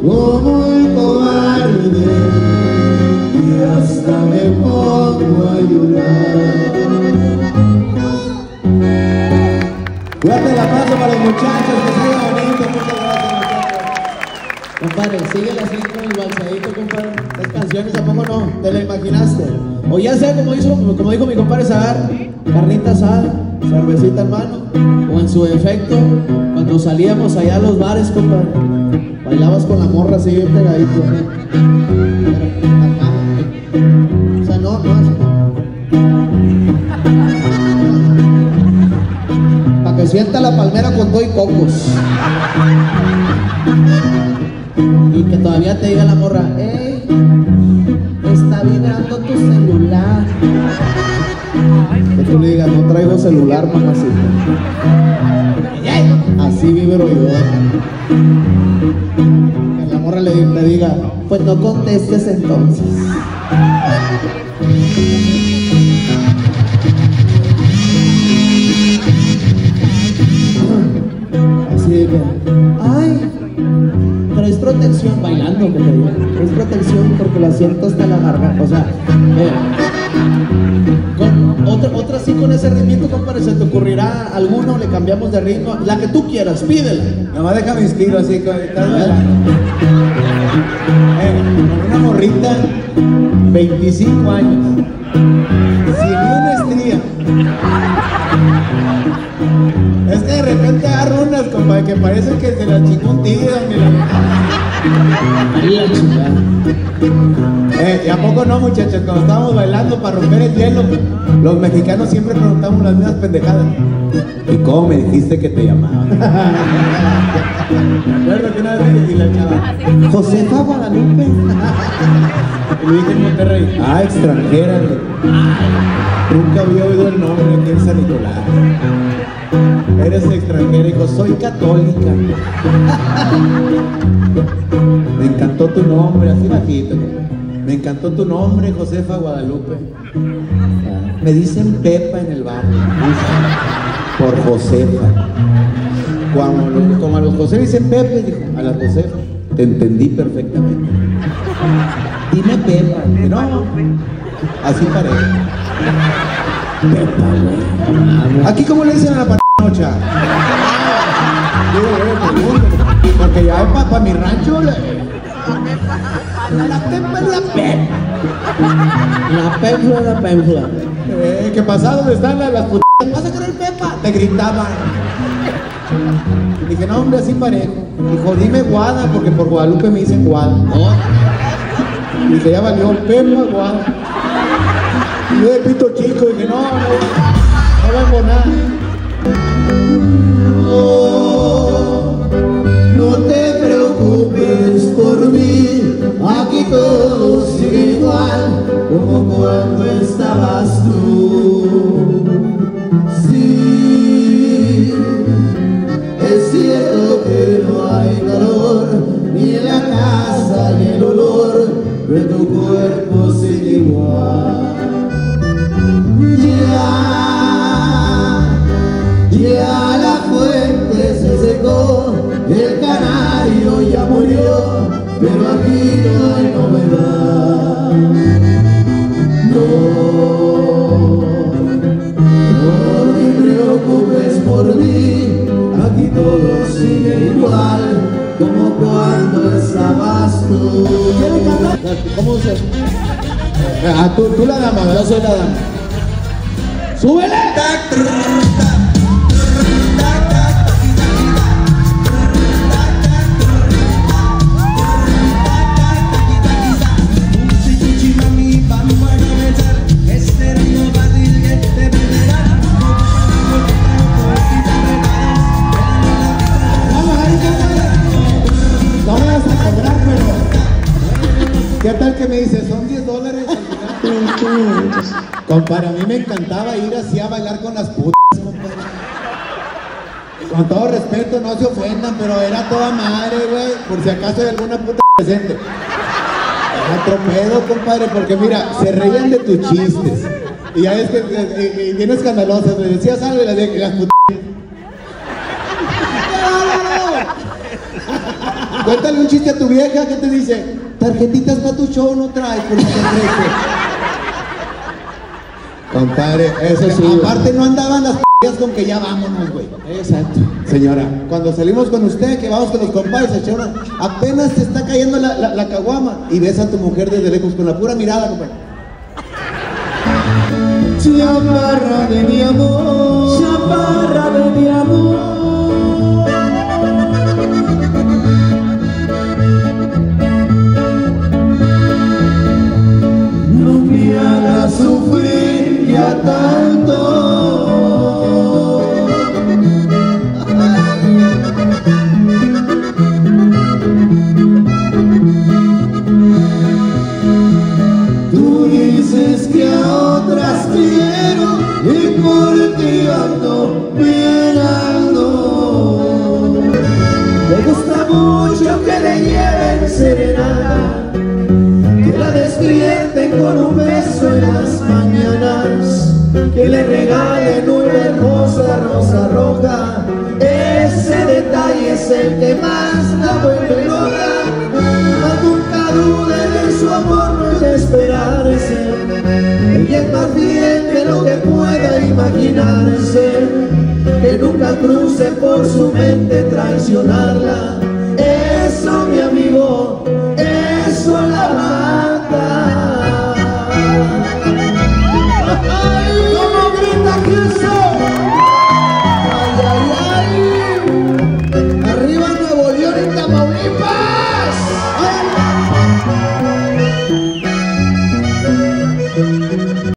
como el cobarde y hasta me pongo a llorar. La paso para los muchachos, que siga bonito, muchas gracias. Compadre, síguele así con el balsadito, compadre. Las canciones tampoco no, te la imaginaste. O ya sea como, dijo mi compadre Sagar, carnita asada cervecita en mano, o en su defecto, cuando salíamos allá a los bares, compadre bailabas con la morra así bien pegadito. O sea, no, no. Para que sienta la palmera con todo y cocos. Y que todavía te diga la morra, ¡Ey! Está vibrando tu celular. Que tú le digas, no traigo celular, mamacita. Así vibro yo. Morra le, diga, pues no contestes entonces. Así de que, ay, traes protección bailando, que te. Traes protección porque lo siento hasta la garganta. O sea, eh, con otra, otra así con ese ritmo, compadre, se te ocurrirá alguno, le cambiamos de ritmo, la que tú quieras, pídela. Nomás déjame inspiro así con estás bailando. Eh, con una morrita, 25 años. Es que de repente agarro unas, compadre, que parece que se las chingó un tigre, la. Eh, ¿y a poco no, muchachos? Cuando estábamos bailando para romper el hielo, los mexicanos siempre preguntamos las mismas pendejadas. ¿Y cómo me dijiste que te llamaba? ¿Te acuerdas que una vez la chava? Josefa Guadalupe. Y le dije en Monterrey, ah, extranjera. Nunca había oído el nombre aquí en San Nicolás. Eres extranjera, dijo, soy católica. Me encantó tu nombre, así bajito. Me encantó tu nombre, Josefa Guadalupe. Me dicen Pepa en el barrio. Por Josefa. Cuando, como a los José dicen Pepe, dijo, a la Josefa. Te entendí perfectamente. Dime Pepa. No, así parece. Pepa. Aquí, ¿cómo le dicen a la panocha? Porque ya es para mi rancho. La, la Pepa es la Pepa. La penfla, la penfla. Eh, ¿Qué pasa? ¿Dónde están las, las putas? ¿Vas a querer Pepa? Te gritaban. Dije, no, hombre, así parejo. Dijo, dime Guada, porque por Guadalupe me dicen Guada. Dije, ya valió, Pepa, Guada. Y yo de pito chico, dije, no, no, no va a embonar. No te preocupes por mí, aquí todo sigue igual como cuando estabas tú. Pero aquí no hay novedad. No, no te preocupes por mí, aquí todo sigue igual, como cuando estabas tú. ¿Quieres cantar? ¿Cómo se...? Ah, tú, tú la dama, Yo soy la dama. ¡Súbele! Compadre, a mí me encantaba ir así a bailar con las putas, compadre. Con todo respeto, no se ofendan, pero era toda madre, güey. Por si acaso hay alguna puta presente. Era otro pedo, compadre, porque mira, se reían de tus chistes. Y ya es que bien escandalosas, le decías algo y las, y las putas. Cuéntale un chiste a tu vieja, ¿qué te dice? Tarjetitas para tu show no traes, por si te. Compadre, eso sí. Aparte no andaban las p con que ya vámonos, güey. Exacto. Señora, cuando salimos con usted, que vamos con los compadres, señora, apenas te está cayendo la, la, la caguama y ves a tu mujer desde lejos con la pura mirada, compadre. Chaparra de mi amor, chaparra de mi amor. Gusta mucho que le lleven serenata, que la despierten con un beso en las mañanas, que le regalen una hermosa rosa roja. Ese detalle es el que más la vuelve loca. Nunca dude de su amor, no es esperarse. Ella es más bien de lo que pueda imaginarse. Nunca cruce por su mente traicionarla. Eso, mi amigo,